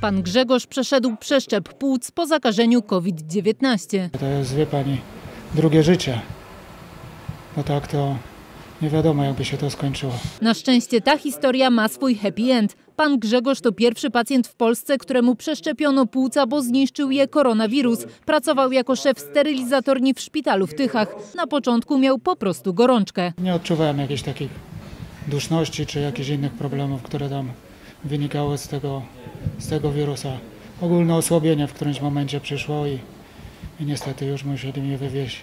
Pan Grzegorz przeszedł przeszczep płuc po zakażeniu COVID-19. To jest, wie pani, drugie życie. Bo tak to nie wiadomo, jakby się to skończyło. Na szczęście ta historia ma swój happy end. Pan Grzegorz to pierwszy pacjent w Polsce, któremu przeszczepiono płuca, bo zniszczył je koronawirus. Pracował jako szef sterylizatorni w szpitalu w Tychach. Na początku miał po prostu gorączkę. Nie odczuwałem jakiejś takiej duszności czy jakichś innych problemów, które tam wynikały z tego, z tego wirusa. Ogólne osłabienie w którymś momencie przyszło i, i niestety już musieli mnie wywieźć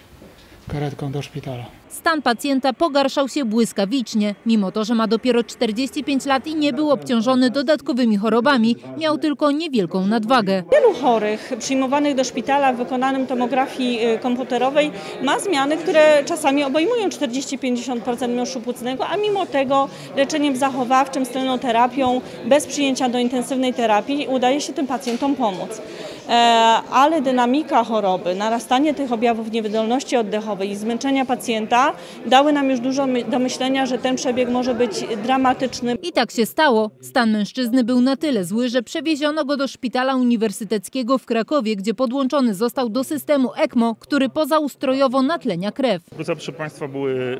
karetką do szpitala. Stan pacjenta pogarszał się błyskawicznie. Mimo to, że ma dopiero 45 lat i nie był obciążony dodatkowymi chorobami, miał tylko niewielką nadwagę. Wielu chorych przyjmowanych do szpitala w wykonanym tomografii y, komputerowej ma zmiany, które czasami obejmują 40-50% miąższu płucnego, a mimo tego leczeniem zachowawczym, stelnoterapią, bez przyjęcia do intensywnej terapii udaje się tym pacjentom pomóc. E, Ale dynamika choroby, narastanie tych objawów niewydolności oddechowej i zmęczenia pacjenta dały nam już dużo do myślenia, że ten przebieg może być dramatyczny. I tak się stało. Stan mężczyzny był na tyle zły, że przewieziono go do szpitala uniwersyteckiego w Krakowie, gdzie podłączony został do systemu ECMO, który pozaustrojowo natlenia krew. Płuca, proszę Państwa, były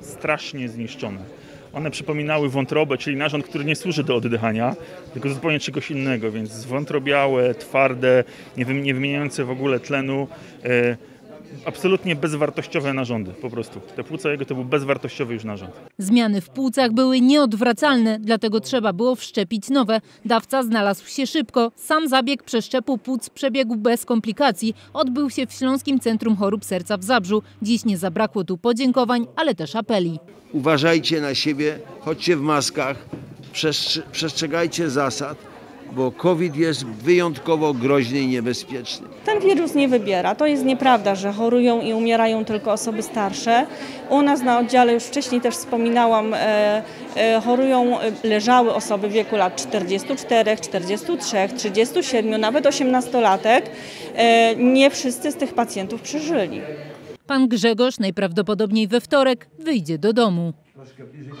strasznie zniszczone. One przypominały wątrobę, czyli narząd, który nie służy do oddychania, tylko zupełnie czegoś innego, więc zwątrobiałe, twarde, nie, wym- nie wymieniające w ogóle tlenu, e, absolutnie bezwartościowe narządy po prostu. Te płuca jego to był bezwartościowy już narząd. Zmiany w płucach były nieodwracalne, dlatego trzeba było wszczepić nowe. Dawca znalazł się szybko. Sam zabieg przeszczepu płuc przebiegł bez komplikacji. Odbył się w Śląskim Centrum Chorób Serca w Zabrzu. Dziś nie zabrakło tu podziękowań, ale też apeli. uważajcie na siebie, chodźcie w maskach, przestrze- przestrzegajcie zasad, bo COVID jest wyjątkowo groźny i niebezpieczny. Ten wirus nie wybiera. To jest nieprawda, że chorują i umierają tylko osoby starsze. U nas na oddziale, już wcześniej też wspominałam, e, e, chorują, e, leżały osoby w wieku lat 44, 43, 37, nawet 18-latek. E, nie wszyscy z tych pacjentów przeżyli. Pan Grzegorz najprawdopodobniej we wtorek wyjdzie do domu. Troszkę bliżej.